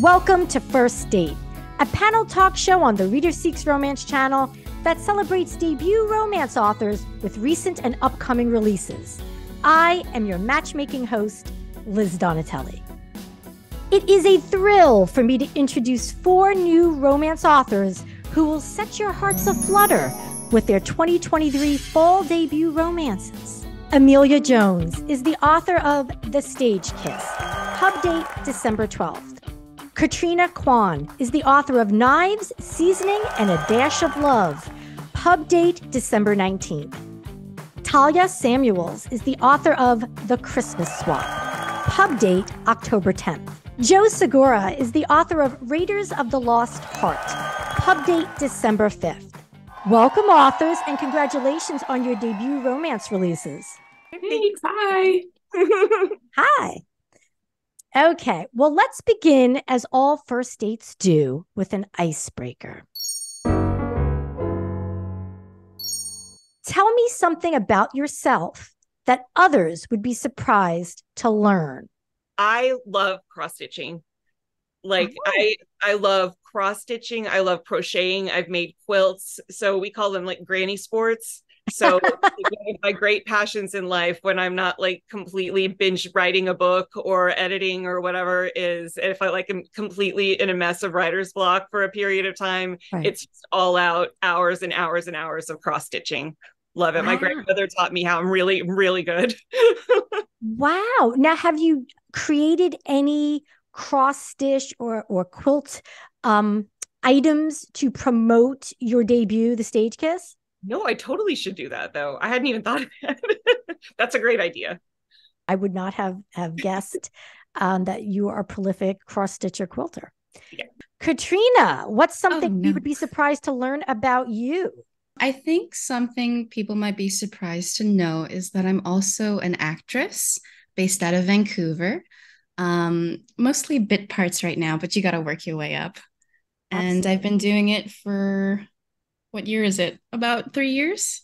Welcome to First Date, a panel talk show on the Reader Seeks Romance channel that celebrates debut romance authors with recent and upcoming releases. I am your matchmaking host, Liz Donatelli. It is a thrill for me to introduce four new romance authors who will set your hearts aflutter with their 2023 fall debut romances. Amelia Jones is the author of The Stage Kiss, pub date December 12th. Katrina Kwan is the author of Knives, Seasoning, and a Dash of Love, pub date December 19th. Talia Samuels is the author of The Christmas Swap, pub date October 10th. Jo Segura is the author of Raiders of the Lost Heart, pub date December 5th. Welcome, authors, and congratulations on your debut romance releases. Thanks. Hi. Hi. Okay, well, let's begin as all first dates do with an icebreaker. Tell me something about yourself that others would be surprised to learn. I love cross stitching. Like Oh. I I love cross stitching. I love crocheting. I've made quilts. So we call them like granny sports. So one of my great passions in life when I'm not like completely binge writing a book or editing or whatever is if I like am completely in a mess of writer's block for a period of time, Right. it's just all out hours and hours and hours of cross stitching. Love it. My grandmother taught me how I'm really, really good. Wow. Now, have you created any cross stitch or, or quilt um, items to promote your debut, The Stage Kiss? No, I totally should do that though. I hadn't even thought of that. That's a great idea. I would not have, have guessed um, that you are a prolific cross stitcher quilter. Yeah. Katrina, what's something no. you would be surprised to learn about you? I think something people might be surprised to know is that I'm also an actress based out of Vancouver. Um, mostly bit parts right now, but you got to work your way up. And I've been doing it for what year is it? About three years?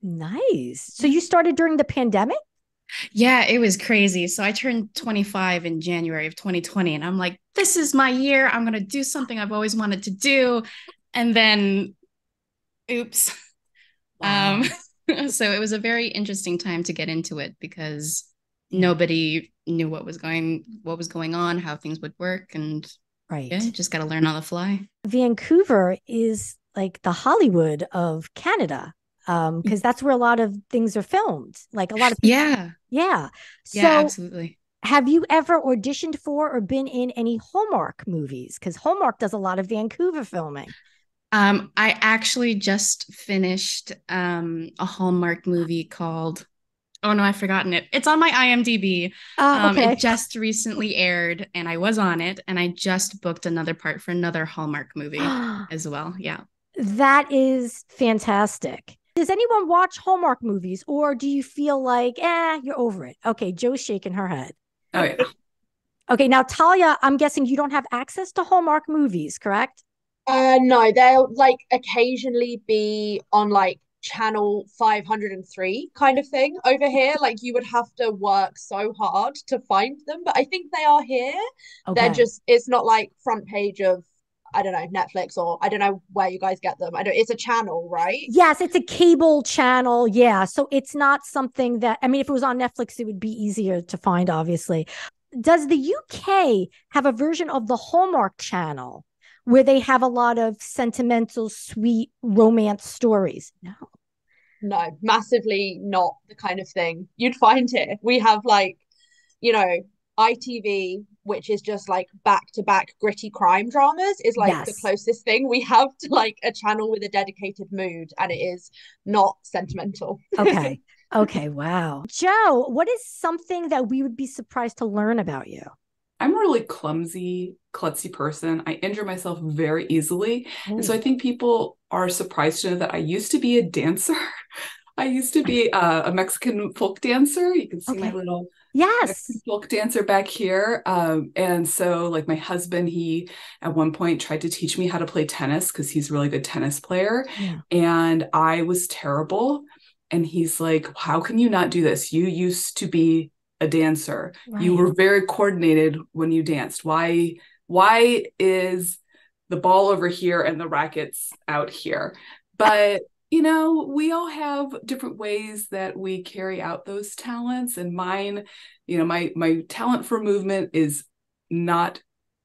Nice. So you started during the pandemic? Yeah, it was crazy. So I turned 25 in January of 2020, and I'm like, this is my year. I'm going to do something I've always wanted to do. And then, oops. Um, so it was a very interesting time to get into it because nobody knew what was going what was going on, how things would work, and right. yeah, just got to learn on the fly. Vancouver is like the Hollywood of Canada. Um, because that's where a lot of things are filmed. Like a lot of people, Yeah, yeah. So yeah, absolutely. have you ever auditioned for or been in any Hallmark movies? Because Hallmark does a lot of Vancouver filming. Um, I actually just finished um a Hallmark movie called. Oh no, I've forgotten it. It's on my IMDb. Oh, Um, okay. It just recently aired, and I was on it, and I just booked another part for another Hallmark movie as well. Yeah. That is fantastic. Does anyone watch Hallmark movies or do you feel like, eh, you're over it? Okay, Jo's shaking her head. Oh yeah. Okay, now Talia, I'm guessing you don't have access to Hallmark movies, correct? Uh no, they'll like occasionally be on like channel 503 kind of thing over here. Like you would have to work so hard to find them, but I think they are here. Okay. They're just it's not like front page of I don't know, Netflix or I don't know where you guys get them. I don't it's a channel, right? Yes, it's a cable channel. Yeah. So it's not something that, I mean, if it was on Netflix, it would be easier to find, obviously. Does the UK have a version of the Hallmark channel where they have a lot of sentimental, sweet romance stories? No. No, massively not the kind of thing you'd find here. We have like, you know, ITV, which is just like back to back gritty crime dramas, is like the closest thing we have to like a channel with a dedicated mood, and it is not sentimental. Okay. okay. Wow. Jo, what is something that we would be surprised to learn about you? I'm a really clumsy, klutzy person. I injure myself very easily. And so I think people are surprised to know that I used to be a dancer. I used to be uh, a Mexican folk dancer. You can see my little yes. Folk dancer back here. Um, and so, like, my husband, he at one point tried to teach me how to play tennis because he's a really good tennis player. Yeah. And I was terrible. And he's like, How can you not do this? You used to be a dancer. You were very coordinated when you danced. Why Why is the ball over here and the rackets out here? But you know, we all have different ways that we carry out those talents. And mine, you know, my my talent for movement is not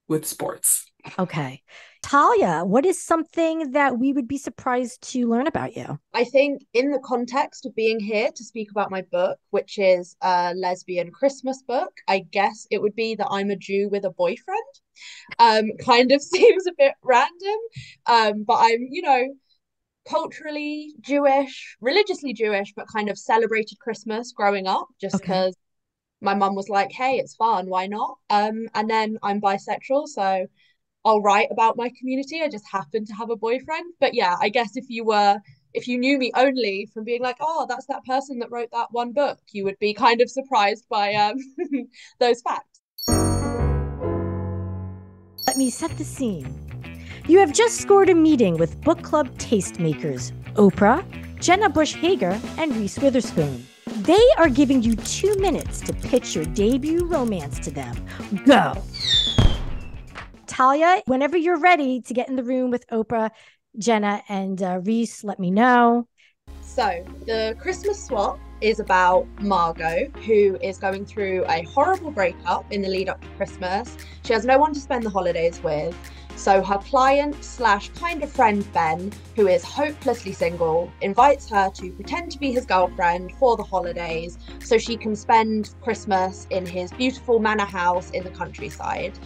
with sports. Okay. Talia, what is something that we would be surprised to learn about you? I think, in the context of being here to speak about my book, which is a lesbian Christmas book, I guess it would be that I'm a Jew with a boyfriend. Um, kind of seems a bit random, um, but I'm, you know, culturally Jewish, religiously Jewish, but kind of celebrated Christmas growing up just because okay. my mum was like, hey, it's fun, why not? Um, and then I'm bisexual, so I'll write about my community. I just happen to have a boyfriend. But yeah, I guess if you were if you knew me only from being like, oh, that's that person that wrote that one book, you would be kind of surprised by um, those facts. Let me set the scene. You have just scored a meeting with book club tastemakers Oprah, Jenna Bush Hager, and Reese Witherspoon. They are giving you two minutes to pitch your debut romance to them. Go! Talia, whenever you're ready to get in the room with Oprah, Jenna, and uh, Reese, let me know. So, the Christmas swap is about Margot, who is going through a horrible breakup in the lead up to Christmas. She has no one to spend the holidays with. So, her client slash kind of friend Ben, who is hopelessly single, invites her to pretend to be his girlfriend for the holidays so she can spend Christmas in his beautiful manor house in the countryside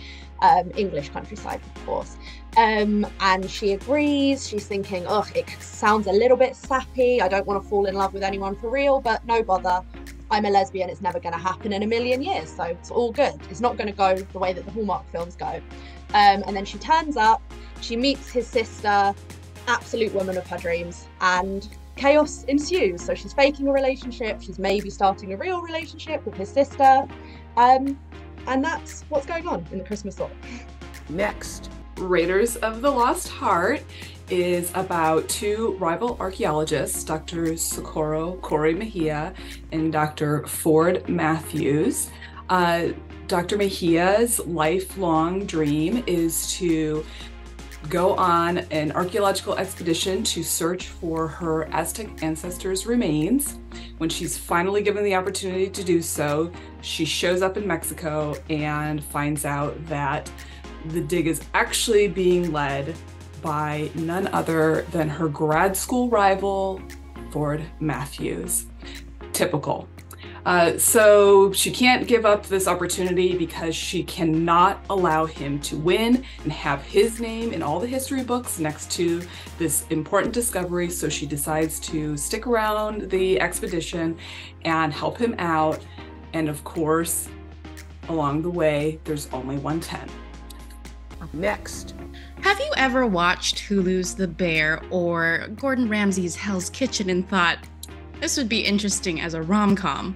um, English countryside, of course. Um, and she agrees. She's thinking, oh, it sounds a little bit sappy. I don't want to fall in love with anyone for real, but no bother. I'm a lesbian. It's never going to happen in a million years. So it's all good. It's not going to go the way that the Hallmark films go. Um, and then she turns up. She meets his sister, absolute woman of her dreams. And chaos ensues. So she's faking a relationship. She's maybe starting a real relationship with his sister. Um, and that's what's going on in the Christmas swap. Next, Raiders of the Lost Heart is about two rival archaeologists, Dr. Socorro Corey Mejia and Dr. Ford Matthews. Uh, Dr. Mejia's lifelong dream is to go on an archaeological expedition to search for her Aztec ancestors' remains. When she's finally given the opportunity to do so, she shows up in Mexico and finds out that the dig is actually being led by none other than her grad school rival, Ford Matthews. Typical. Uh, so she can't give up this opportunity because she cannot allow him to win and have his name in all the history books next to this important discovery. So she decides to stick around the expedition and help him out. And of course, along the way, there's only one tent. Next. Have you ever watched Hulu's The Bear or Gordon Ramsay's Hell's Kitchen and thought, this would be interesting as a rom com?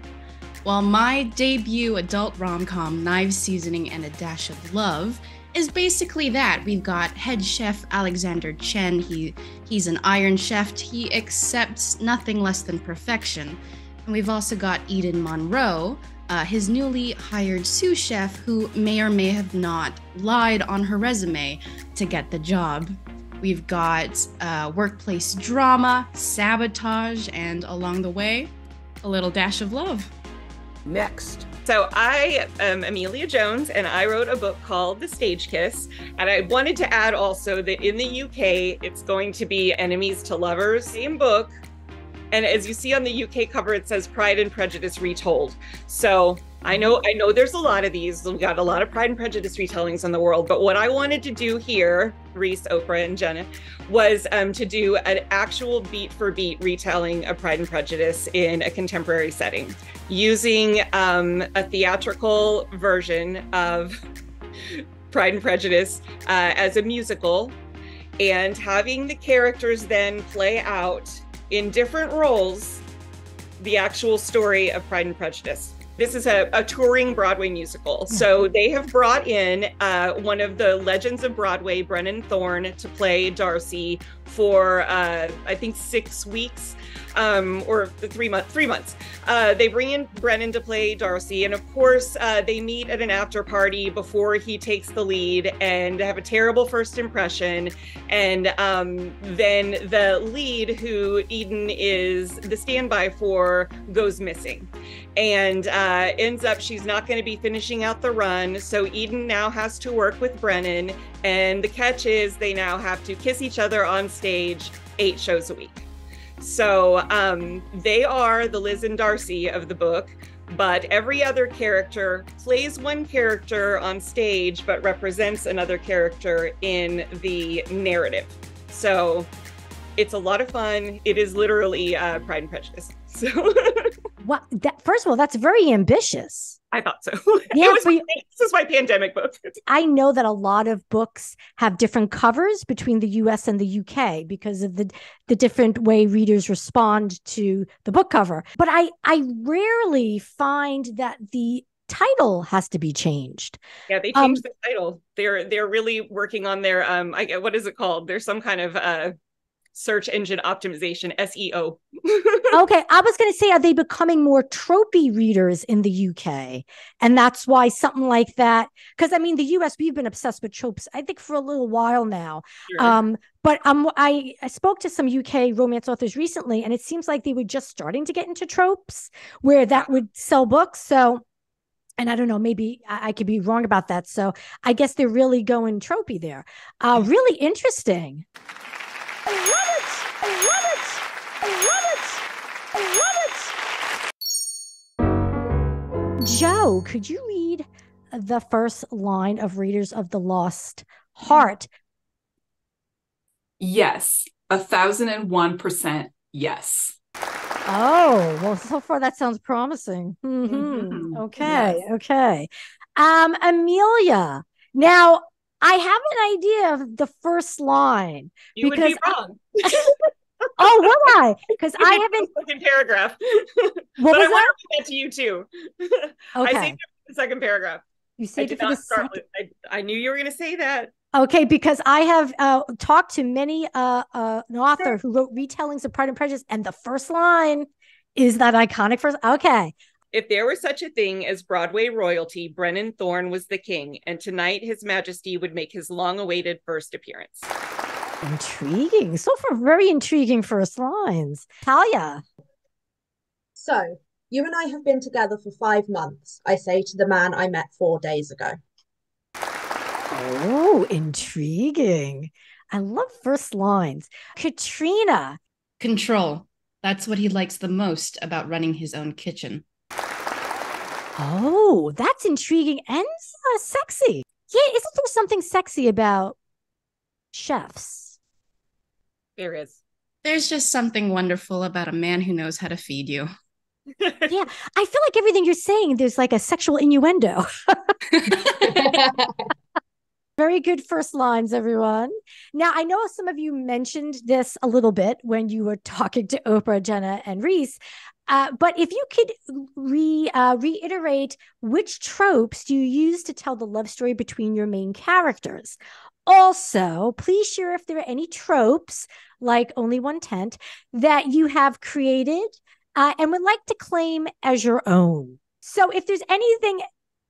While my debut adult rom com, Knives Seasoning and a Dash of Love, is basically that. We've got head chef Alexander Chen. He he's an iron chef. He accepts nothing less than perfection. And we've also got Eden Monroe, uh, his newly hired sous chef, who may or may have not lied on her resume to get the job. We've got uh, workplace drama, sabotage, and along the way, a little dash of love. Next. So I am Amelia Jones, and I wrote a book called The Stage Kiss. And I wanted to add also that in the UK, it's going to be Enemies to Lovers. Same book. And as you see on the UK cover, it says Pride and Prejudice Retold. So I know I know there's a lot of these. We've got a lot of Pride and Prejudice retellings in the world, but what I wanted to do here, Reese, Oprah, and Jenna, was um, to do an actual beat for beat retelling of Pride and Prejudice in a contemporary setting, using um, a theatrical version of Pride and Prejudice uh, as a musical, and having the characters then play out in different roles the actual story of Pride and Prejudice. This is a, a touring Broadway musical. So they have brought in uh, one of the legends of Broadway, Brennan Thorne, to play Darcy for uh, I think six weeks um, or three months. Three months. Uh, they bring in Brennan to play Darcy, and of course, uh, they meet at an after party before he takes the lead and have a terrible first impression. And um, then the lead, who Eden is the standby for, goes missing and uh, ends up she's not going to be finishing out the run. So Eden now has to work with Brennan. And the catch is they now have to kiss each other on stage eight shows a week. So um, they are the Liz and Darcy of the book, but every other character plays one character on stage but represents another character in the narrative. So it's a lot of fun. It is literally uh, Pride and Prejudice. So? That, first of all, that's very ambitious. I thought so. Yeah, was, you- this is my pandemic book. I know that a lot of books have different covers between the US and the UK because of the the different way readers respond to the book cover. But I I rarely find that the title has to be changed. Yeah, they Um, changed the title. They're they're really working on their um. I what is it called? There's some kind of uh search engine optimization SEO. Okay, I was going to say are they becoming more tropey readers in the UK? And that's why something like that because I mean the US we've been obsessed with tropes I think for a little while now. Sure. Um, but um, I, I spoke to some UK romance authors recently, and it seems like they were just starting to get into tropes where that would sell books. So, and I don't know, maybe I, I could be wrong about that. So I guess they're really going tropey there. Uh, really interesting. Jo, could you read the first line of Raiders of the Lost Heart? Yes, a thousand and one percent yes. Oh, well, so far that sounds promising. Mhm. Mhm. Okay, okay. Um, Amelia. Now, I have an idea of the first line. you would be because I- wrong. Oh, will I? Because I haven't. second paragraph. What but was I that? want to read that to you too. I Okay, saved it for the second paragraph. you I saved did it for not the start second. with. I, I knew you were going to say that. Okay, because I have uh, talked to many uh, uh, an author who wrote retellings of Pride and Prejudice, and the first line is that iconic first. Okay, If there were such a thing as Broadway royalty, Brennan Thorne was the king, and tonight His Majesty would make his long-awaited first appearance. Intriguing. So far, very intriguing first lines. Talia. So, you and I have been together for five months, I say to the man I met four days ago. Oh, intriguing. I love first lines. Katrina. Control. That's what he likes the most about running his own kitchen. Oh, that's intriguing and uh, sexy. Yeah, isn't there something sexy about chefs? There is. There's just something wonderful about a man who knows how to feed you. Yeah, I feel like everything you're saying, there's like a sexual innuendo. Very good first lines, everyone. Now, I know some of you mentioned this a little bit when you were talking to Oprah, Jenna, and Reese. Uh, but if you could re uh, reiterate which tropes do you use to tell the love story between your main characters? Also, please share if there are any tropes like only one tent that you have created uh, and would like to claim as your own. So, if there's anything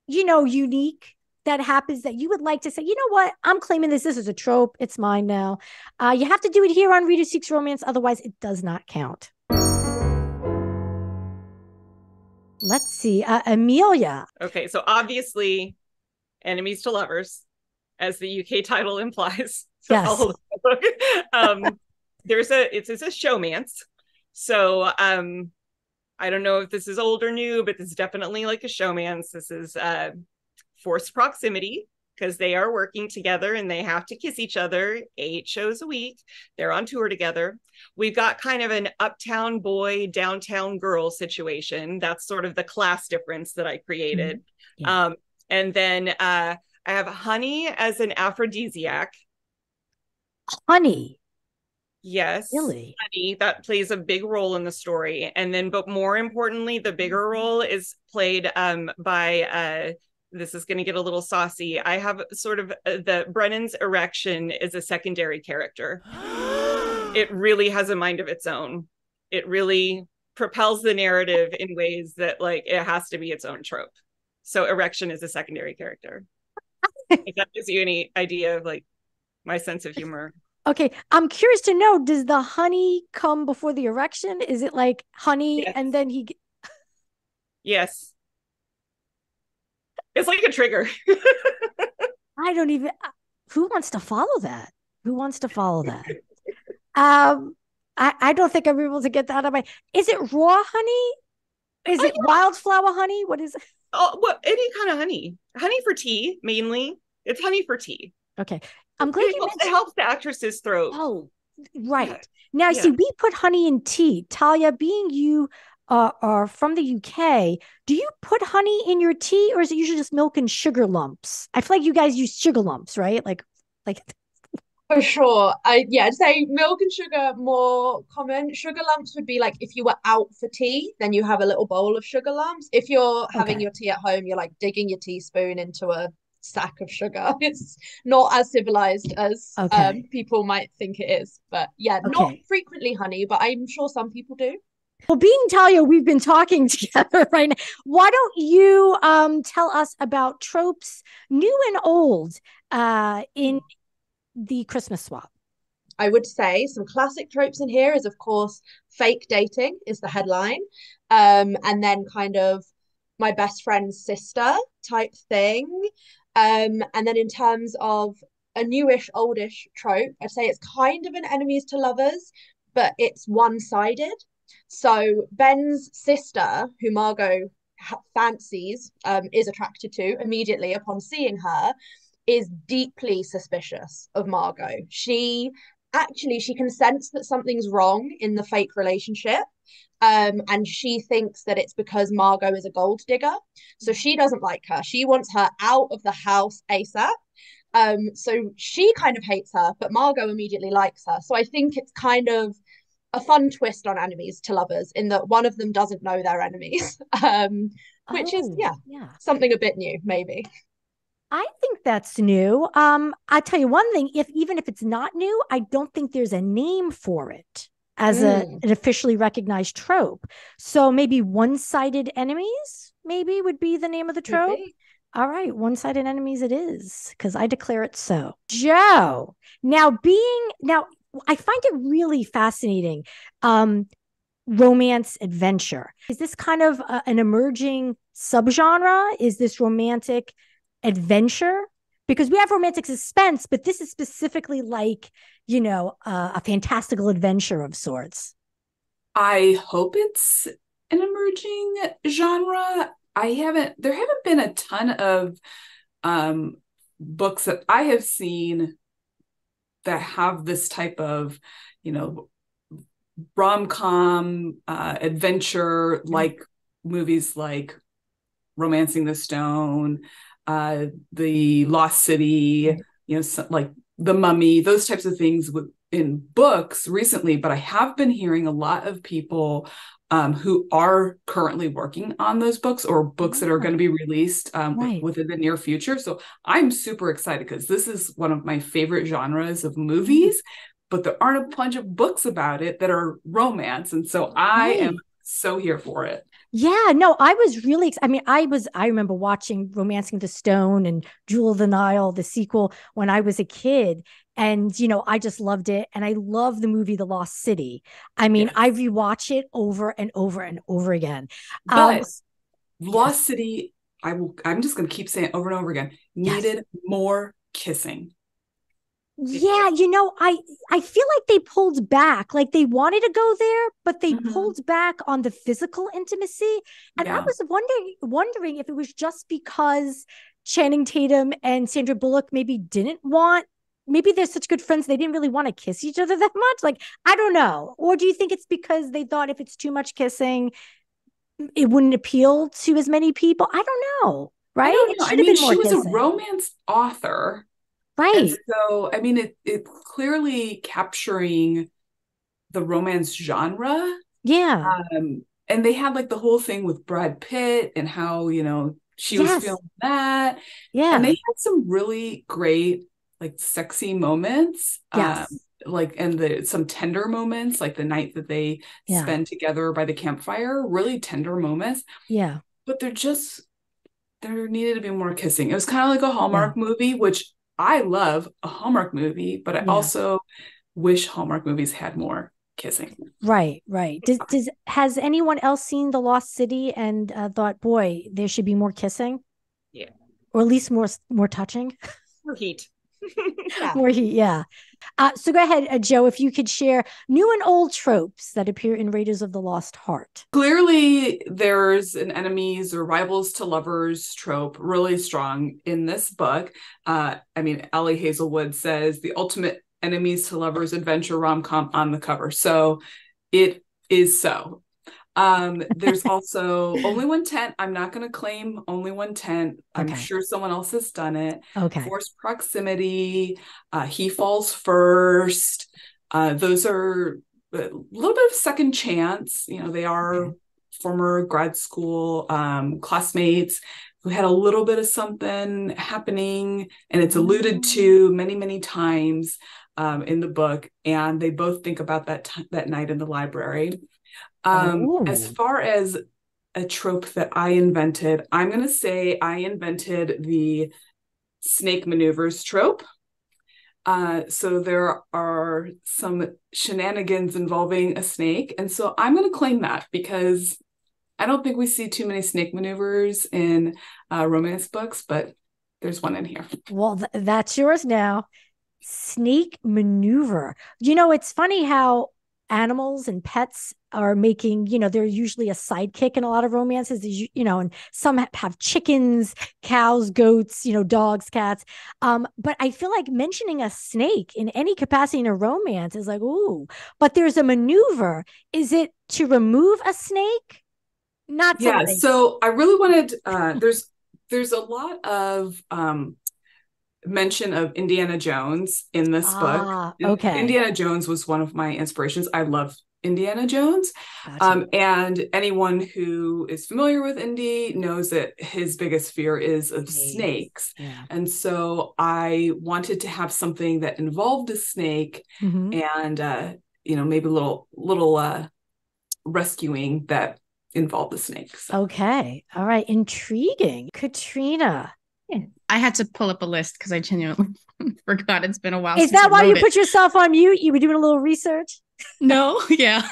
you know unique that happens that you would like to say, you know what, I'm claiming this. This is a trope. It's mine now. Uh, you have to do it here on Reader Seeks Romance, otherwise, it does not count. Let's see, uh, Amelia. Okay, so obviously, enemies to lovers, as the UK title implies. So Yes. I'll hold the book. um, there's a it's, it's a showmance. So um, I don't know if this is old or new, but this is definitely like a showmance. This is uh, forced proximity because they are working together and they have to kiss each other eight shows a week. They're on tour together. We've got kind of an uptown boy, downtown girl situation. That's sort of the class difference that I created. Yeah. Um, and then uh, I have honey as an aphrodisiac. Honey, Yes. really? Honey, that plays a big role in the story. And then, but more importantly, the bigger role is played um, by, uh, this is going to get a little saucy. I have sort of uh, the Brennan's erection is a secondary character. it really has a mind of its own. It really propels the narrative in ways that like it has to be its own trope. So erection is a secondary character. if that gives you any idea of like my sense of humor. Okay, I'm curious to know: Does the honey come before the erection? Is it like honey Yes. and then he? Yes. It's like a trigger. I don't even. uh, Who wants to follow that? Who wants to follow that? Um, I I don't think I'm able to get that out of my. Is it raw honey? Is Oh, it wildflower honey? What is it? oh, well, any kind of honey. Honey for tea, mainly. It's honey for tea. Okay, I'm glad It you helps, it helps the actress's throat. Oh, right. Now, Yeah. see, we put honey in tea. Talia, being you uh, are from the UK, do you put honey in your tea or is it usually just milk and sugar lumps? I feel like you guys use sugar lumps, right? Like, like, For sure. I yeah, I'd say milk and sugar more common. Sugar lumps would be like if you were out for tea, then you have a little bowl of sugar lumps. If you're having Okay. your tea at home, you're like digging your teaspoon into a sack of sugar. It's not as civilized as Okay. um, people might think it is. But yeah, not frequently honey, but I'm sure some people do. well, being Talia, we've been talking together right now. Why don't you um, tell us about tropes, new and old, uh, in the Christmas swap? I would say some classic tropes in here is, of course, fake dating is the headline. Um, and then kind of my best friend's sister type thing. Um, and then in terms of a newish, oldish trope, I'd say it's kind of an enemies to lovers, but it's one-sided. So Ben's sister, who Margot ha- fancies, um, is attracted to immediately upon seeing her, is deeply suspicious of Margot. She actually she can sense that something's wrong in the fake relationship. Um, and she thinks that it's because Margot is a gold digger. So she doesn't like her. She wants her out of the house ASAP. Um, so she kind of hates her, but Margot immediately likes her. So I think it's kind of a fun twist on enemies to lovers in that one of them doesn't know they're enemies. Um, Which is- Oh, yeah. yeah. something a bit new, maybe. I think that's new. Um, I tell you one thing, if even if it's not new, I don't think there's a name for it as a Mm. an officially recognized trope. So maybe one-sided enemies, maybe would be the name of the trope. All right, one-sided enemies it is, because I declare it so. Jo, now being now I find it really fascinating. Um, romance adventure. Is this kind of a- an emerging subgenre? Is this romantic adventure? Because we have romantic suspense, but this is specifically like, you know, uh, a fantastical adventure of sorts. I hope it's an emerging genre. I haven't there haven't been a ton of um books that I have seen that have this type of, you know, rom-com uh adventure like movies like Romancing the Stone, uh The Lost City, you know, so, like The Mummy, those types of things with in books recently, but I have been hearing a lot of people um, who are currently working on those books or books that are going to be released um, Right. within the near future. So I'm super excited because this is one of my favorite genres of movies, but there aren't a bunch of books about it that are romance. And so I am so here for it. Yeah, no, I was really, ex- I mean, I was, I remember watching Romancing the Stone and Jewel of the Nile, the sequel, when I was a kid. And, you know, I just loved it. And I love the movie The Lost City. I mean, Yes. I rewatch it over and over and over again. Um, But Lost City, I will I'm just gonna keep saying it over and over again, Yes. needed more kissing. Yeah, you know, I I feel like they pulled back. Like they wanted to go there, but they Mhm. pulled back on the physical intimacy. And I was wondering wondering if it was just because Channing Tatum and Sandra Bullock maybe didn't want maybe they're such good friends they didn't really want to kiss each other that much. Like, I don't know. Or do you think it's because they thought if it's too much kissing, it wouldn't appeal to as many people? I don't know. Right? I. I mean, she was a romance author. Right. And so, I mean, it it's clearly capturing the romance genre. Yeah. Um, and they had like the whole thing with Brad Pitt and how, you know, she Yes. was feeling that. yeah. And they had some really great, like sexy moments. Yes. Um, like and the some tender moments like the night that they Yeah. spend together by the campfire really tender moments Yeah. but they're just there needed to be more kissing it was kind of like a hallmark movie which i love a hallmark movie but i Yeah. also wish hallmark movies had more kissing Right, right. Does, does has anyone else seen The Lost City and uh, thought, boy, there should be more kissing? Yeah. Or at least more more touching, More heat. Yeah. more heat. Yeah. Uh, so go ahead, uh, Jo, if you could share new and old tropes that appear in Raiders of the Lost Heart. clearly there's an enemies or rivals to lovers trope really strong in this book uh i mean Ali Hazelwood says the ultimate enemies to lovers adventure rom-com on the cover so it is so um there's also only one tent i'm not going to claim only one tent i'm Okay. sure someone else has done it Okay. forced proximity uh, he falls first uh, those are a little bit of second chance you know they are Okay. former grad school um, classmates who had a little bit of something happening and it's alluded Mm. to many many times um, in the book and they both think about that t- that night in the library um, as far as a trope that i invented i'm going to say i invented the snake maneuvers trope. Uh, so there are some shenanigans involving a snake. And so I'm going to claim that because I don't think we see too many snake maneuvers in uh, romance books, but there's one in here. Well, th- that's yours now. Snake maneuver. You know, it's funny how animals and pets are making, you know, they're usually a sidekick in a lot of romances. You know, and some have chickens, cows, goats, you know, dogs, cats. Um, but I feel like mentioning a snake in any capacity in a romance is like, ooh, but there's a maneuver. Is it to remove a snake? Not Yeah. something. So I really wanted, uh, there's, there's a lot of um, mention of Indiana Jones in this book. ah, In- okay. Indiana Jones was one of my inspirations. I love Indiana Jones. Gotcha. Um, and anyone who is familiar with Indy knows that his biggest fear is of Snakes. snakes. yeah. And so I wanted to have something that involved a snake Mhm. and uh, you know, maybe a little little uh rescuing that involved the snakes. So Okay. All right. Intriguing. Katrina. I had to pull up a list because I genuinely forgot. It's been a while. Is since that I why you it. put yourself on mute? You were doing a little research? No, yeah.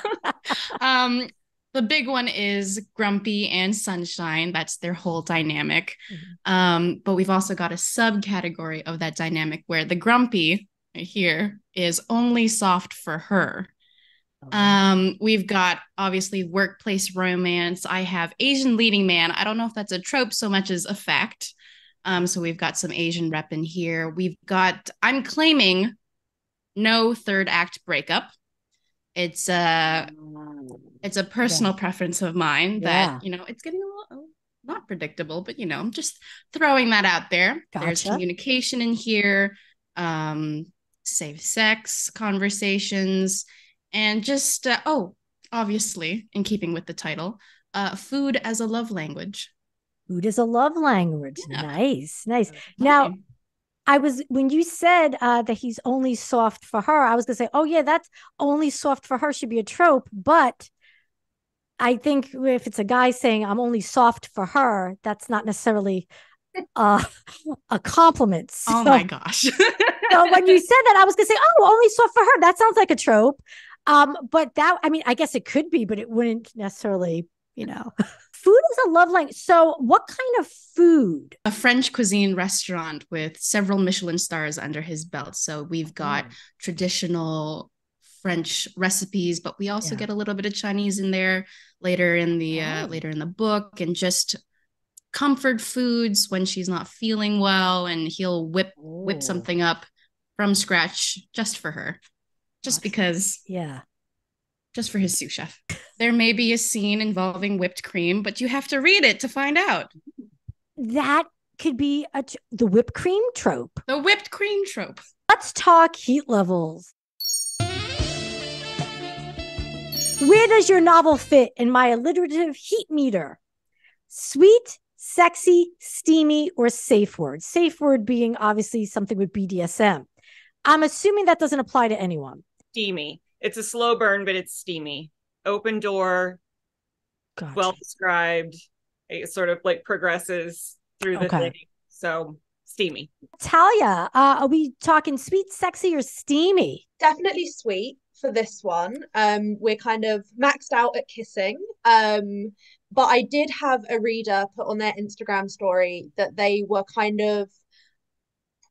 um, the big one is Grumpy and Sunshine. That's their whole dynamic. Mhm. Um, but we've also got a subcategory of that dynamic where the Grumpy right here is only soft for her. Um, we've got obviously workplace romance. I have Asian leading man. I don't know if that's a trope so much as a fact. Um, so we've got some Asian rep in here. We've got, I'm claiming no third act breakup. It's a it's a personal preference of mine Yeah. that you know it's getting a little not predictable, but you know, I'm just throwing that out there. There's communication in here, um, safe sex conversations, and just uh, oh, obviously, in keeping with the title, uh, food as a love language. Food is a love language. Yeah. Nice. Nice. Now, Okay. I was, when you said uh, that he's only soft for her, I was going to say, oh, yeah, that's only soft for her should be a trope. But I think if it's a guy saying, I'm only soft for her, that's not necessarily uh, a compliment. oh my gosh. so when you said that, I was gonna say, oh, only soft for her. That sounds like a trope. Um, but that I mean, I guess it could be, but it wouldn't necessarily, you know. food is a love language. So what kind of food? a French cuisine restaurant with several Michelin stars under his belt. So we've got traditional French recipes, but we also Yeah. get a little bit of Chinese in there later in the uh, Oh. later in the book, and just comfort foods when she's not feeling well, and he'll whip whip something up from scratch just for her, just Awesome. because Yeah. just for his sous chef. There may be a scene involving whipped cream, but you have to read it to find out. That could be a t- the whipped cream trope. The whipped cream trope. Let's talk heat levels. Where does your novel fit in my alliterative heat meter? Sweet, sexy, steamy, or safe word? Safe word being obviously something with BDSM. I'm assuming that doesn't apply to anyone. Steamy. It's a slow burn, but it's steamy. Open door, Gotcha. well described. It sort of like progresses through the Okay. thing. So steamy. Talia, uh, are we talking sweet, sexy, or steamy? definitely sweet for this one. Um, we're kind of maxed out at kissing. Um, but I did have a reader put on their Instagram story that they were kind of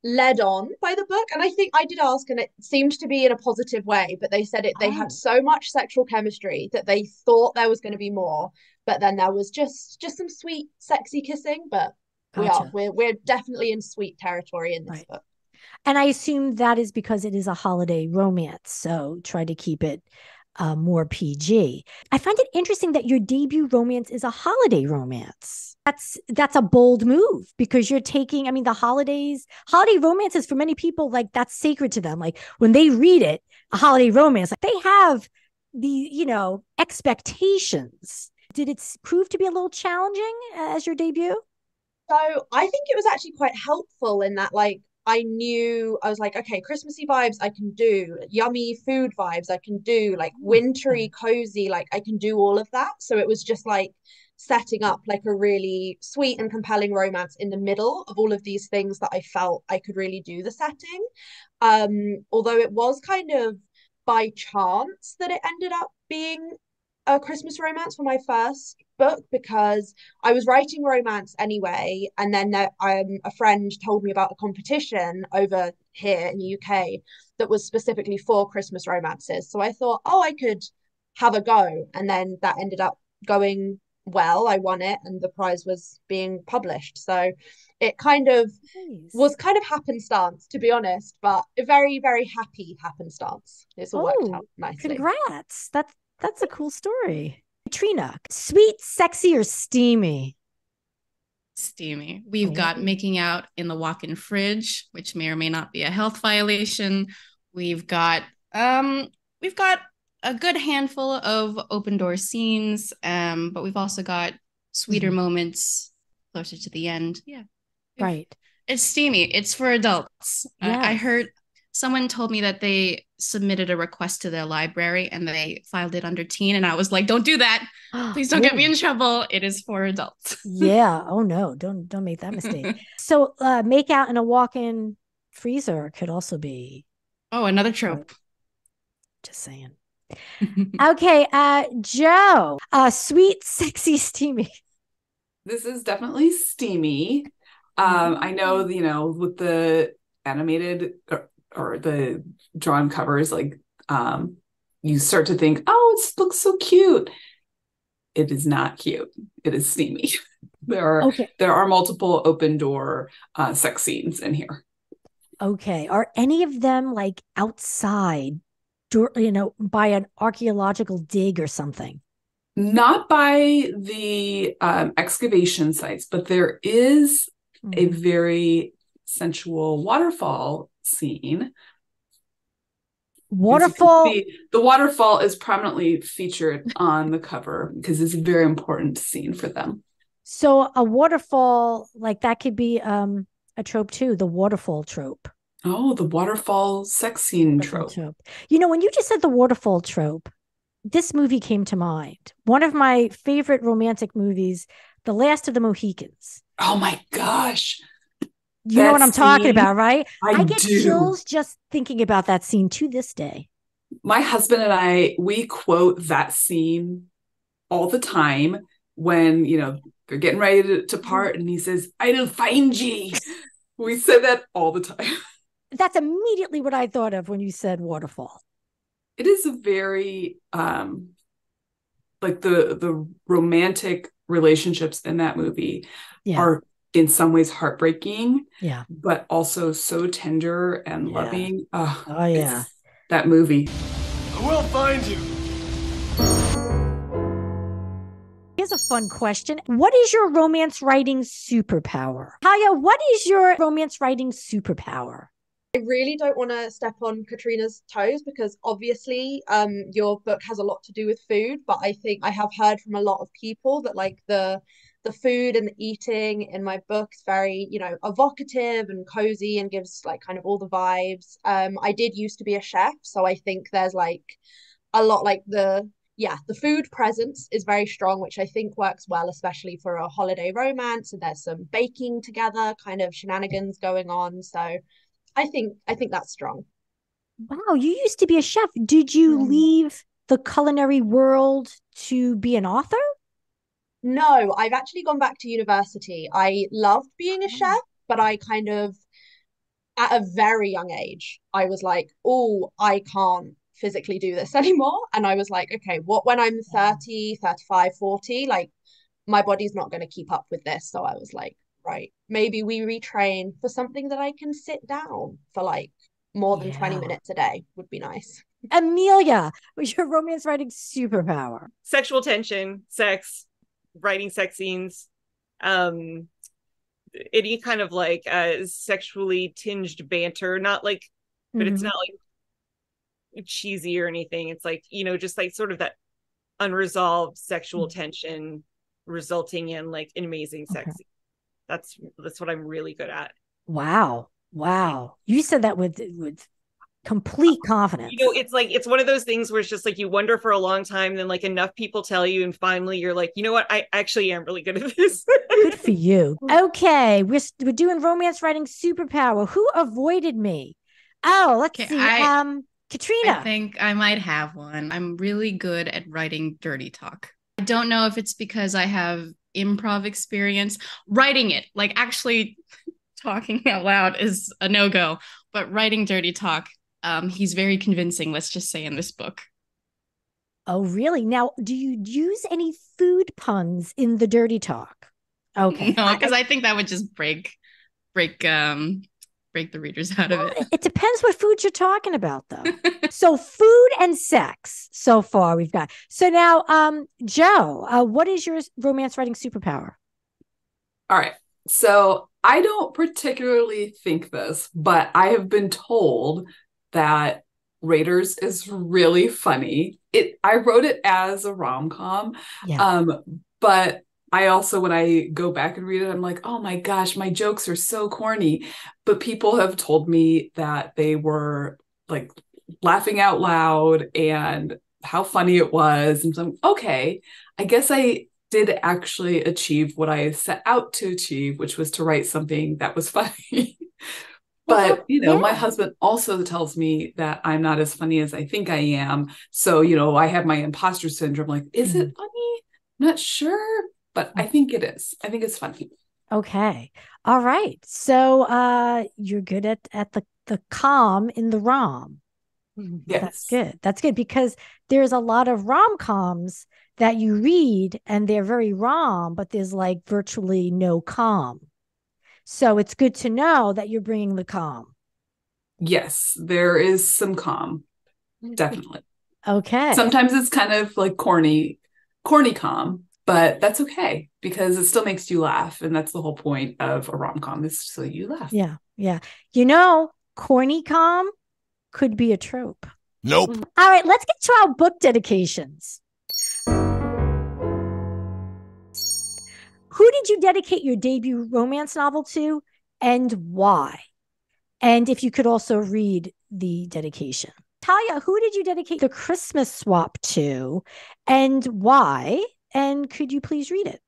led on by the book. And I think I did ask, and it seemed to be in a positive way, but they said it they Oh. had so much sexual chemistry that they thought there was going to be more, but then there was just just some sweet, sexy kissing. But we are we're we're definitely in sweet territory in this Right. book. And I assume that is because it is a holiday romance. So try to keep it uh, more PG. I find it interesting that your debut romance is a holiday romance. That's that's a bold move because you're taking. I mean, the holidays, holiday romances for many people like that's sacred to them. Like when they read it, a holiday romance, like, they have the you know expectations. Did it prove to be a little challenging uh, as your debut? So I think it was actually quite helpful in that, like, I knew I was like, okay, Christmassy vibes I can do, yummy food vibes I can do, like wintry, cozy, like I can do all of that. So it was just like setting up like a really sweet and compelling romance in the middle of all of these things that I felt I could really do the setting. Um, although it was kind of by chance that it ended up being a Christmas romance for my first book because I was writing romance anyway, and then there, um, a friend told me about a competition over here in the UK that was specifically for Christmas romances. So I thought, oh, I could have a go, and then that ended up going well. I won it, and the prize was being published. So it kind of Nice. was kind of happenstance, to be honest, but a very, very happy happenstance. It's all Oh, worked out nicely. Congrats. That's that's a cool story. Trina, sweet, sexy, or steamy? steamy. We've got making out in the walk-in fridge, which may or may not be a health violation. We've got um we've got a good handful of open door scenes, um, but we've also got sweeter Mhm. moments closer to the end. Yeah. We've- Right. It's steamy. It's for adults. Uh, I Yes. heard someone told me that they submitted a request to their library and they filed it under teen, and I was like, "Don't do that! Please don't get me in trouble. It is for adults." yeah. Oh no, don't don't make that mistake. so uh make out in a walk-in freezer could also be oh, another trope. just saying. Okay, uh Jo, uh sweet, sexy, steamy. This is definitely steamy. Um, I know, you know, with the animated or, or the drawn covers, like um, you start to think, oh, it looks so cute. It is not cute. It is steamy. There are Okay. there are multiple open door uh, sex scenes in here. Okay. Are any of them like outside, dur- you know, by an archaeological dig or something? Not by the um, excavation sites, but there is a Mhm. very sensual waterfall scene. As you can Waterfall. see, the waterfall is prominently featured on the cover because it's a very important scene for them. So a waterfall like that could be um a trope too, the waterfall trope. Oh, the waterfall sex scene Waterfall trope. You know, when you just said the waterfall trope, this movie came to mind. One of my favorite romantic movies, The Last of the Mohicans. Oh my gosh. You know what I'm talking about, right? I, get do. chills just thinking about that scene to this day. My husband and I, we quote that scene all the time when, you know, they're getting ready to, to mm-hmm. part and he says, I'll find ye. We say that all the time. That's immediately what I thought of when you said waterfall. it is a very um like the the romantic relationships in that movie Yeah. are in some ways heartbreaking Yeah. but also so tender and Yeah. loving oh, Oh, yeah. that movie I will find you. Here's a fun question. What is your romance writing superpower? Talia, what is your romance writing superpower? I really don't want to step on Katrina's toes because obviously um your book has a lot to do with food, but I think I have heard from a lot of people that like the the food and the eating in my book is very, you know, evocative and cozy and gives like kind of all the vibes. Um, I did used to be a chef, so I think there's like a lot like the yeah, the food presence is very strong, which I think works well, especially for a holiday romance. And there's some baking together, kind of shenanigans going on. So I think I think that's strong. Wow, you used to be a chef. Did you Mm. leave the culinary world to be an author? No, I've actually gone back to university. I loved being a chef, but I kind of, at a very young age, I was like, oh, I can't physically do this anymore. And I was like, okay, what when I'm 30, 35, 40, like my body's not going to keep up with this. So I was like, right, maybe we retrain for something that I can sit down for like more than 20 minutes a day would be nice. Amelia, was your romance writing superpower? Sexual tension, sex, writing sex scenes, um, any kind of like uh sexually tinged banter, not like but it's Mhm. not like cheesy or anything. It's like, you know, just like sort of that unresolved sexual tension resulting in like an amazing sex. Okay. Scene. That's that's what I'm really good at. Wow. Wow. You said that with with complete confidence. You know, it's like it's one of those things where it's just like you wonder for a long time, then like enough people tell you, and finally you're like, you know what, I actually am really good at this. Good for you. Okay, we're we're doing romance writing superpower. Who avoided me? Oh, let's Okay, see. I- um, Katrina. I think I might have one. I'm really good at writing dirty talk. I don't know if it's because I have improv experience. Writing it, like actually talking out loud, is a no go. But writing dirty talk, um, he's very convincing. Let's just say in this book. oh, really? Now, do you use any food puns in the dirty talk? Okay. No, because I think that would just break, break, um, break the readers out of it. It depends what food you're talking about, though. so, food and sex. So far, we've got. So now, um, Jo, uh, what is your romance writing superpower? All right. So I don't particularly think this, but I have been told that Raiders is really funny. It I wrote it as a rom-com. Yeah. Um, but I also when I go back and read it, I'm like, oh my gosh, my jokes are so corny. But people have told me that they were like laughing out loud and how funny it was. And so I'm okay, I guess I did actually achieve what I set out to achieve, which was to write something that was funny. But you know, my husband also tells me that I'm not as funny as I think I am. So, you know, I have my imposter syndrome. Like, is Mm-hmm. it funny? not sure, but I mm-hmm. think it is. I think it's funny. Okay. All right. So, uh, you're good at at the the calm in the rom. Mm-hmm. Yes. That's good. That's good because there's a lot of rom coms that you read and they're very rom, but there's like virtually no calm. So it's good to know that you're bringing the calm. Yes, there is some calm, mm-hmm. definitely. Okay. Sometimes it's kind of like corny, corny calm, but that's okay because it still makes you laugh. And that's the whole point of a rom com is so you laugh. yeah. Yeah. You know, corny com could be a trope. Nope. Mm-hmm. All right. Let's get to our book dedications. Who did you dedicate your debut romance novel to and why? And if you could also read the dedication. Talia, who did you dedicate the Christmas swap to and why? And could you please read it?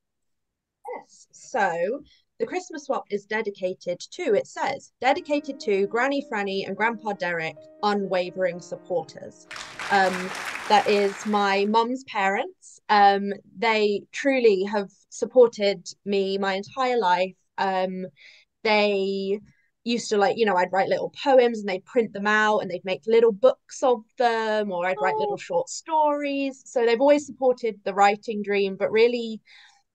Yes. So the Christmas swap is dedicated to, it says, dedicated to Granny Franny and Grandpa Derek, unwavering supporters. Um, that is my mum's parents. Um, they truly have supported me my entire life. Um, they used to like, you know, I'd write little poems and they'd print them out and they'd make little books of them, or I'd write Oh. little short stories. So they've always supported the writing dream, but really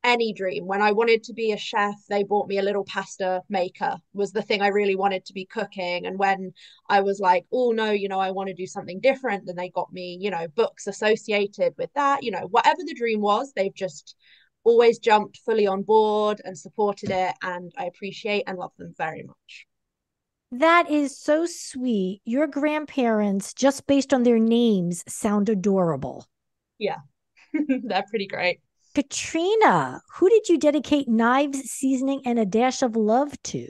any dream. When I wanted to be a chef, they bought me a little pasta maker, was the thing I really wanted to be cooking. And when I was like, oh no, you know, I want to do something different, then they got me, you know, books associated with that. You know, whatever the dream was, they've just always jumped fully on board and supported it. And I appreciate and love them very much. That is so sweet. Your grandparents, just based on their names, sound adorable. They're pretty great. Katrina, who did you dedicate Knives, Seasoning, and a Dash of Love to?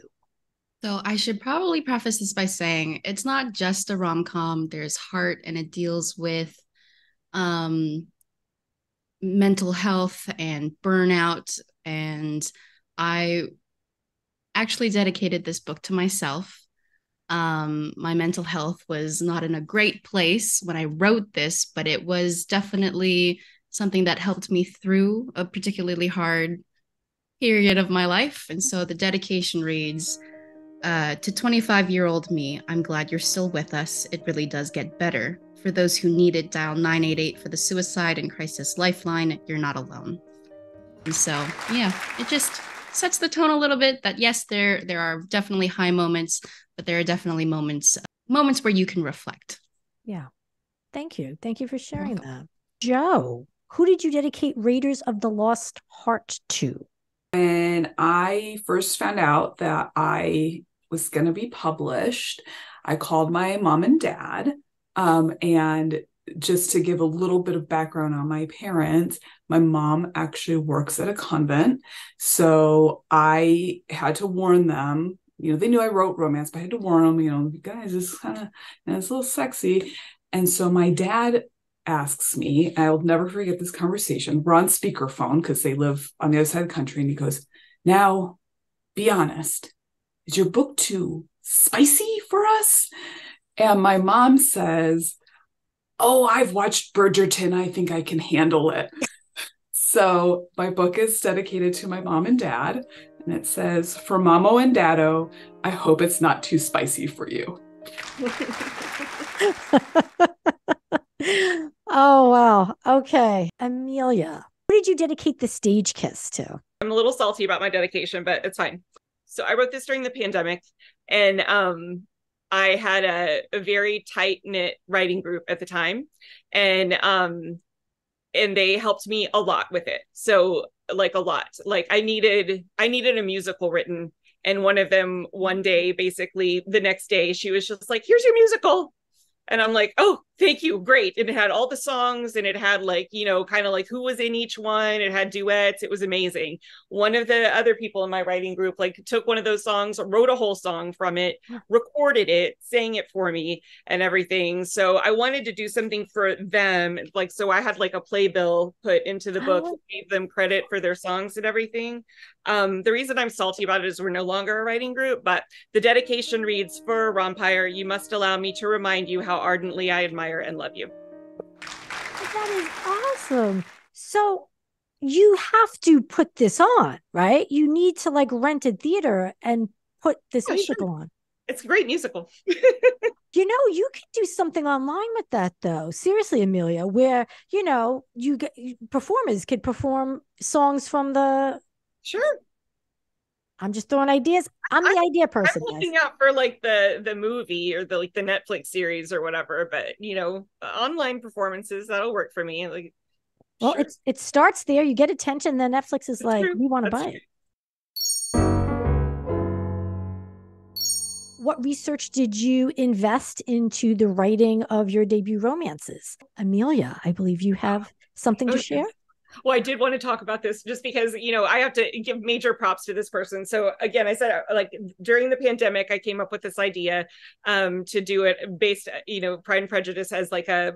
So I should probably preface this by saying it's not just a rom com. There's heart, and it deals with um, mental health and burnout. And I actually dedicated this book to myself. Um, my mental health was not in a great place when I wrote this, but it was definitely something that helped me through a particularly hard period of my life. And so the dedication reads uh, To 25 year old me, I'm glad you're still with us. It really does get better. For those who need it, dial 988 for the Suicide and Crisis Lifeline. You're not alone. And so, yeah, it just sets the tone a little bit that yes, there there are definitely high moments, but there are definitely moments moments where you can reflect. Yeah. Thank you. Thank you for sharing that. Jo, who did you dedicate Raiders of the Lost Heart to? When I first found out that I was going to be published, I called my mom and dad. Um, and just to give a little bit of background on my parents, my mom actually works at a convent. So I had to warn them. You know, they knew I wrote romance, but I had to warn them, you know, guys, it's kind of, it's a little sexy. And so my dad asks me, I'll never forget this conversation. We're on speakerphone because they live on the other side of the country. And he goes, Now, be honest, is your book too spicy for us? And my mom says, Oh, I've watched Bridgerton. I think I can handle it. so my book is dedicated to my mom and dad. And it says, For Mamo and Dado, I hope it's not too spicy for you. oh, wow. Okay. Amelia, who did you dedicate the stage kiss to? I'm a little salty about my dedication, but it's fine. So I wrote this during the pandemic and um I had a, a very tight knit writing group at the time, and um, and they helped me a lot with it. So like a lot. Like I needed I needed a musical written, and one of them one day, basically the next day, she was just like, "Here's your musical," and I'm like, "Oh, thank you great. And it had all the songs and it had like you know kind of like who was in each one. It had duets. It was amazing. One of the other people in my writing group like took one of those songs wrote a whole song from it recorded it sang it for me and everything. So i wanted to do something for them like so i had like a playbill put into the book oh. gave them credit for their songs and everything. Um, the reason i'm salty about it is we're no longer a writing group but the dedication reads for rompire you must allow me to remind you how ardently i admire admire and love you. That is awesome. So you have to put this on, right? You need to like rent a theater and put this musical sure. on. It's a great musical. you know, you could do something online with that though. Seriously, Amelia, where you know you get performers could perform songs from the Sure. I'm just throwing ideas. I'm the I'm, idea person. I'm looking out for like the the movie or the like the Netflix series or whatever, but you know, online performances that'll work for me. Like, well, sure. it's it starts there. You get attention, then Netflix is That's like, true. we want to buy true. it. What research did you invest into the writing of your debut romances? Amelia, I believe you have something to share well, I did want to talk about this just because, you know, I have to give major props to this person. So again, I said uh, like during the pandemic, I came up with this idea um, to do it based, you know, Pride and Prejudice as like a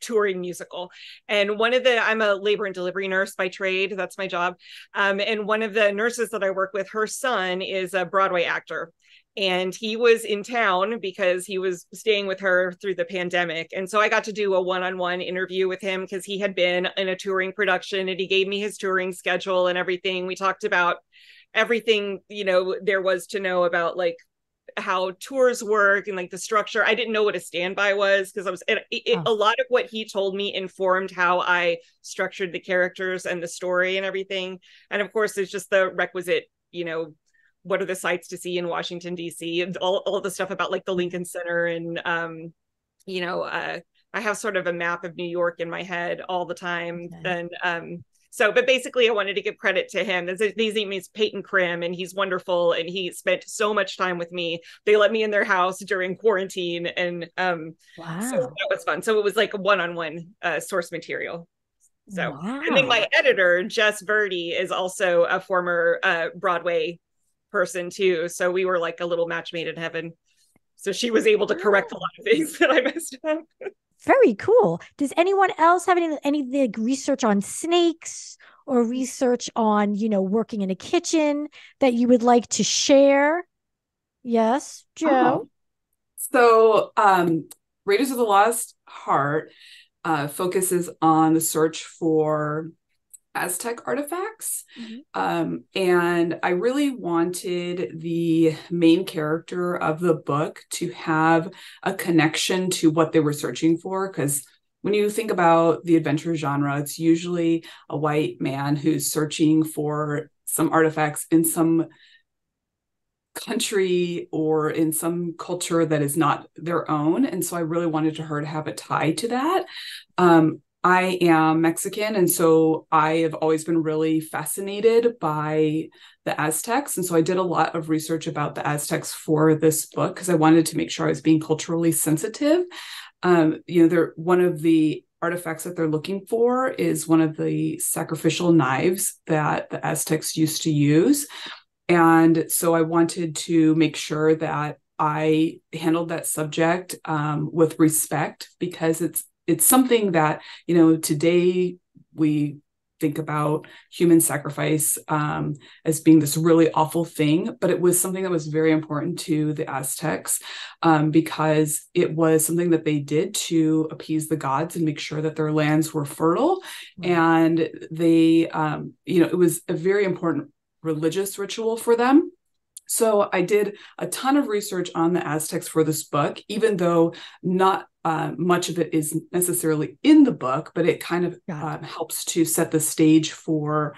touring musical. And one of the, I'm a labor and delivery nurse by trade. That's my job. Um, and one of the nurses that I work with, her son is a Broadway actor and he was in town because he was staying with her through the pandemic. And so i got to do a one-on-one interview with him because he had been in a touring production and he gave me his touring schedule and everything. We talked about everything you know there was to know about like how tours work and like the structure. I didn't know what a standby was because i was it, it, oh. a lot of what he told me informed how i structured the characters and the story and everything. And of course there's just the requisite you know what are the sites to see in Washington D.C. and all all the stuff about like the Lincoln Center and um, you know, uh, I have sort of a map of New York in my head all the time. Okay. And um, so, but basically, I wanted to give credit to him. His, his name is Peyton Krim, and he's wonderful. And he spent so much time with me. They let me in their house during quarantine, and um, wow. so that was fun. So it was like a one on one source material. So, wow. and then my editor, Jess Verdi, is also a former uh, Broadway person too. So we were like a little match made in heaven. So she was able to correct a lot of things that I messed up. Very cool. Does anyone else have any any like, research on snakes or research on, you know, working in a kitchen that you would like to share? Yes, Jo. Oh. So, um, Raiders of the Lost Heart uh, focuses on the search for Aztec artifacts. Mhm. Um, and I really wanted the main character of the book to have a connection to what they were searching for. Because when you think about the adventure genre, it's usually a white man who's searching for some artifacts in some country or in some culture that is not their own. And so I really wanted to her to have a tie to that. Um, I am Mexican, and so I have always been really fascinated by the Aztecs. And so I did a lot of research about the Aztecs for this book because I wanted to make sure I was being culturally sensitive. Um, you know, they're one of the artifacts that they're looking for is one of the sacrificial knives that the Aztecs used to use. And so I wanted to make sure that I handled that subject um, with respect because it's it's something that you know today we think about human sacrifice um, as being this really awful thing, but it was something that was very important to the Aztecs um, because it was something that they did to appease the gods and make sure that their lands were fertile. Right. And they, um, you know, it was a very important religious ritual for them. So I did a ton of research on the Aztecs for this book, even though not uh, much of it is necessarily in the book, but it kind of um, helps to set the stage for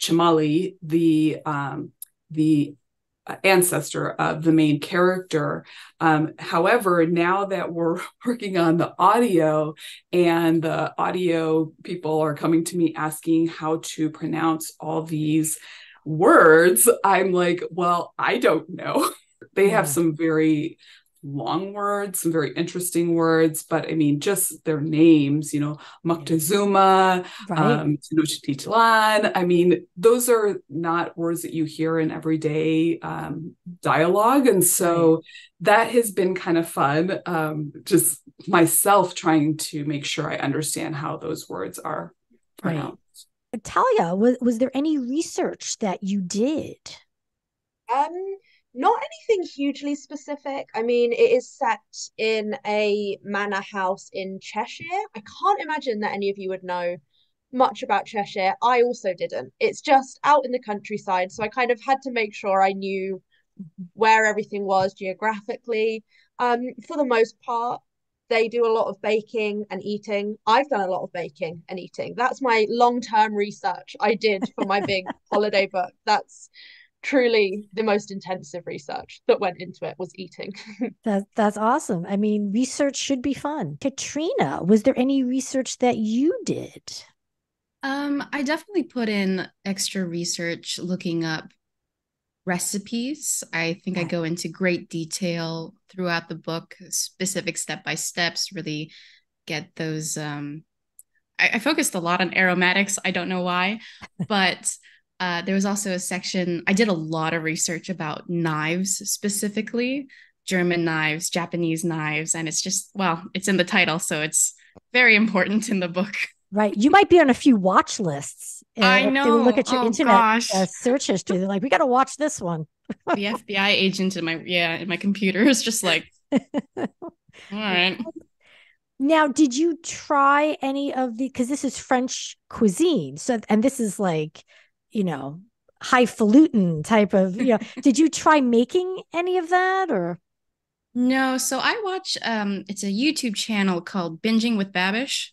Chamali, the um, the ancestor of the main character. Um, however, now that we're working on the audio and the audio people are coming to me asking how to pronounce all these words, I'm like, well, I don't know. they have some very long words, some very interesting words, but I mean, just their names, you know, Moctezuma, Right. um, Tenochtitlan. I mean, those are not words that you hear in everyday um, dialogue. And so that has been kind of fun. Um, just myself trying to make sure I understand how those words are Right. pronounced. Talia, was, was there any research that you did? Um, not anything hugely specific. I mean, it is set in a manor house in Cheshire. I can't imagine that any of you would know much about Cheshire. I also didn't. It's just out in the countryside, so I kind of had to make sure I knew where everything was geographically. Um, for the most part, they do a lot of baking and eating. I've done a lot of baking and eating. That's my long-term research I did for my big holiday book. That's truly the most intensive research that went into it was eating. That that's awesome. I mean, research should be fun. Katrina, was there any research that you did? Um, I definitely put in extra research looking up recipes. I think I go into great detail throughout the book, specific step by steps, really get those. Um, I, I focused a lot on aromatics. I don't know why, but uh, there was also a section. I did a lot of research about knives specifically, German knives, Japanese knives, and it's just well, it's in the title, so it's very important in the book. Right. You might be on a few watch lists. uh, I know. They look at your Oh, internet uh, search history. They're like, we got to watch this one. the FBI agent in my yeah in my computer is just like all right Now, did you try any of the, because this is French cuisine. So, and this is like, you know, highfalutin type of, you know, did you try making any of that or? no so i watch um it's a youtube channel called binging with babish.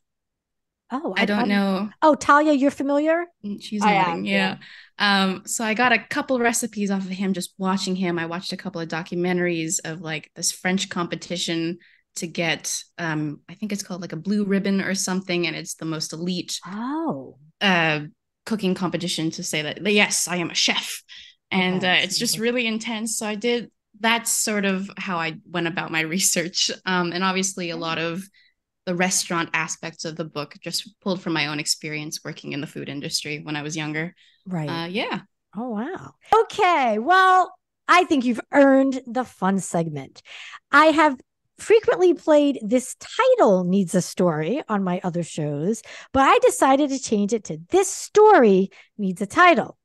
Oh, i don't know. Oh, Talia, you're familiar? Mm, she's I nodding am, yeah. Um so i got a couple recipes off of him just watching him. I watched a couple of documentaries of like this french competition to get um i think it's called like a blue ribbon or something and it's the most elite Oh, uh cooking competition to say that yes i am a chef and Okay, uh, it's just really intense so i did that's sort of how i went about my research um and obviously a lot of the restaurant aspects of the book, just pulled from my own experience working in the food industry when I was younger. Right. Uh, yeah. Oh, wow. Okay. Well, I think you've earned the fun segment. I have frequently played This Title Needs a Story on my other shows, but I decided to change it to This Story Needs a Title.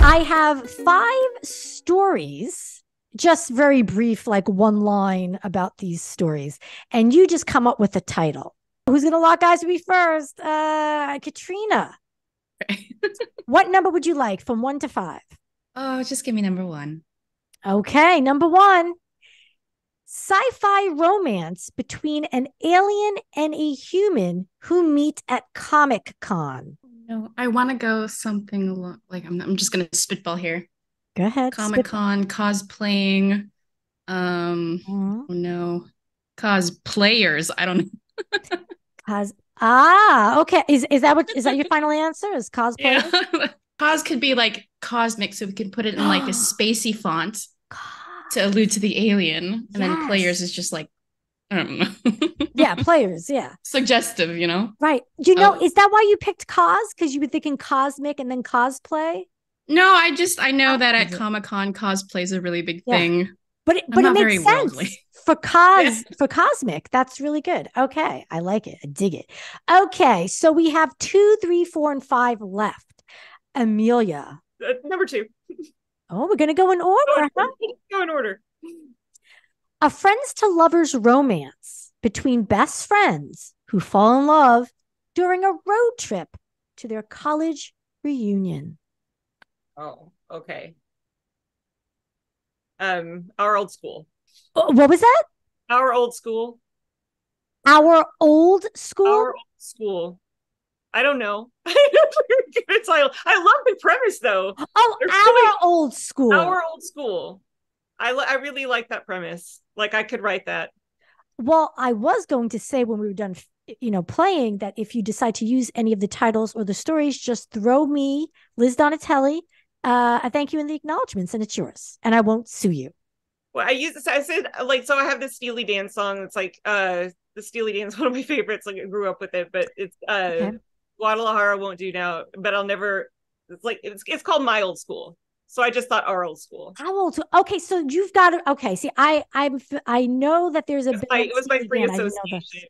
I have five stories, just very brief, like one line about these stories, and you just come up with a title. Who's going to lock eyes with me first? Uh, Katrina. what number would you like from one to five? Oh, just give me number one. Okay, number one sci fi romance between an alien and a human who meet at Comic Con. No, I want to go something along, like I'm, I'm just going to spitball here. Go ahead. Comic Con, cosplaying. Um, Mhm. oh no, cosplayers. I don't know. Cos- ah, okay. Is is that what is that your final answer? Is cosplay? Yeah. Cos could be like cosmic, so we can put it in like a spacey font to allude to the alien, and then players is just like I don't know. yeah, players. Yeah, suggestive, you know. right. You know, Oh. is that why you picked cos? Because you were thinking cosmic and then cosplay. No, I just I know oh. that at Comic Con cosplay is a really big Yeah. thing. But it, I'm but it makes sense worldly. for cos for cosmic. That's really good. Okay, I like it. I dig it. Okay, so we have two, three, four, and five left. Amelia. Uh, number two. Oh, we're gonna go in Go order, in, huh? go in order. A friends to lovers romance between best friends who fall in love during a road trip to their college reunion. Oh, okay. Um, our old school. Oh, What was that? Our old school. Our old school. Our old school. I don't know. it's like I love the premise though. oh, our old school. Our old school. I I really like that premise. Like I could write that. Well, I was going to say when we were done, you know, playing that if you decide to use any of the titles or the stories, just throw me, Liz Donatelli, uh, a thank you in the acknowledgments, and it's yours, and I won't sue you. Well, I use this. I said like so. I have this Steely Dan song. It's like uh the Steely Dan's one of my favorites. Like I grew up with it, but it's uh Okay. Guadalajara won't do now. But I'll never. It's like it's it's called my old school. So I just thought our old school. How old? Okay, so you've got to. Okay, see, I, I'm, I know that there's a. It was my, it was my Steely free Dan, I know the- association.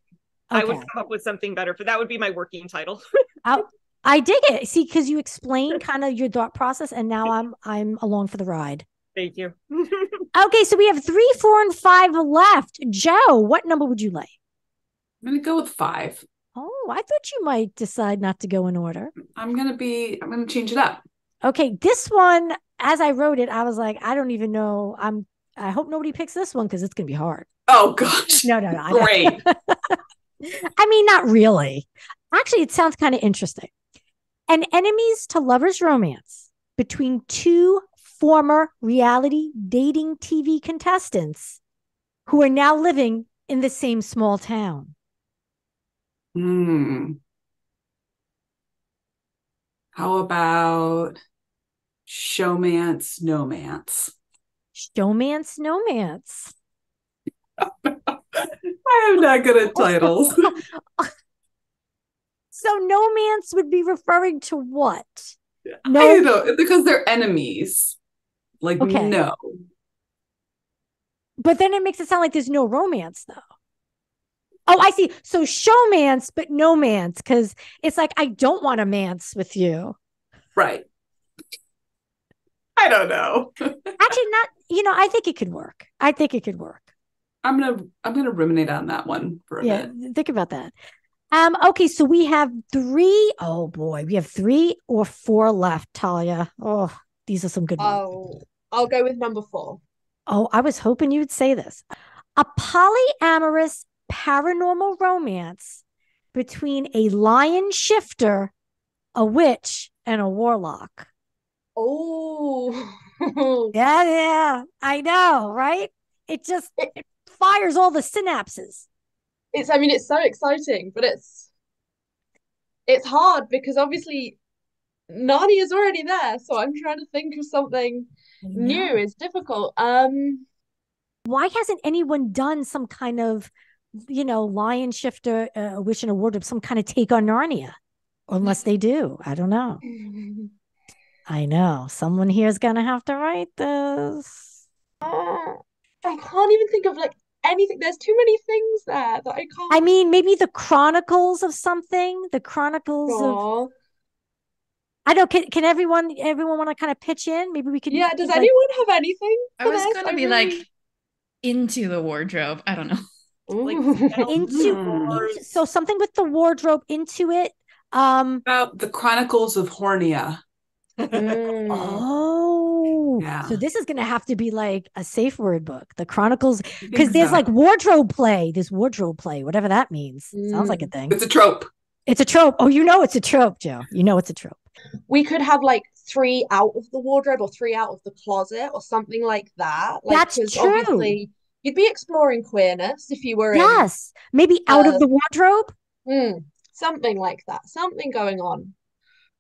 I would come up with something better, but that would be my working title. Oh, I dig it. See, because you explain kind of your thought process, and now I'm, I'm along for the ride. Thank you. Okay, so we have three, four, and five left. Jo, what number would you like? I'm gonna go with five. Oh, I thought you might decide not to go in order. I'm gonna be. I'm gonna change it up. Okay, this one, as I wrote it, I was like, I don't even know. I'm. I hope nobody picks this one because it's gonna be hard. Oh gosh. No, no, no. I. Great. I mean, not really. Actually, it sounds kind of interesting. An enemies to lovers romance between two former reality dating TV contestants who are now living in the same small town. Hmm. How about showmance, nomance? Showmance, nomance. I am not good at titles. So, nomance would be referring to what? I No, know because they're enemies. Like Okay. no. but then it makes it sound like there's no romance, though. Oh, I see. So, showmance, but no mance, because it's like, I don't want a mance with you. Right. I don't know. Actually, not, you know, I think it could work. I think it could work. I'm gonna I'm gonna ruminate on that one for a Yeah, bit. think about that. Um, okay, so we have three. Oh boy, we have three or four left, Talia. Oh, these are some good ones. Oh, I'll go with number four. Oh, I was hoping you would say this. A polyamorous paranormal romance between a lion shifter, a witch, and a warlock. Oh, Yeah, yeah, I know, right? It just it fires all the synapses. it's. I mean, it's so exciting, but it's it's hard because obviously Narnia is already there, so I'm trying to think of something new. It's difficult. Um, why hasn't anyone done some kind of, you know, lion shifter, uh, wish in a wardrobe, some kind of take on Narnia? Unless they do, I don't know. I know someone here is gonna have to write this. Uh, I can't even think of like anything. There's too many things there that I can't. I mean, maybe the chronicles of something. The chronicles of. I don't. Can, can everyone everyone want to kind of pitch in? Maybe we can. Yeah, does like- anyone have anything? I was this? gonna I be really- like into the wardrobe. I don't know. Like, into, Hmm. into so something with the wardrobe into it. Um. About the Chronicles of Hornia. Mm. Oh. Yeah. So this is gonna have to be like a safe word book. The chronicles, because there's so. like wardrobe play. There's wardrobe play, whatever that means. Sounds like a thing. it's a trope. It's a trope. Oh, you know it's a trope, Jo. You know it's a trope. We could have like three out of the wardrobe or three out of the closet or something like that. Like, That's 'cause true. You'd be exploring queerness if you were in Yes. Maybe out Uh, of the wardrobe. Mm, something like that. Something going on.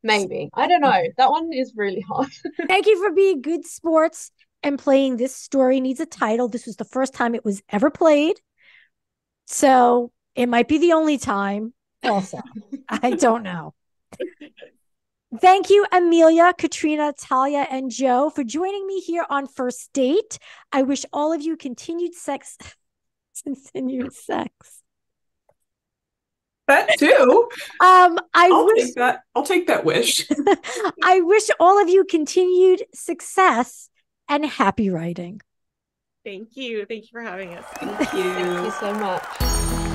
Maybe. I don't know. That one is really hard. Thank you for being good sports and playing this story needs a title. This was the first time it was ever played. So it might be the only time also. I don't know. Thank you, Amelia, Katrina, Talia, and Joe, for joining me here on First Date. I wish all of you continued sex, continued sex. That too. Um, I I'll wish take that. I'll take that wish. I wish all of you continued success and happy writing. Thank you. Thank you for having us. Thank you. Thank you you. so much.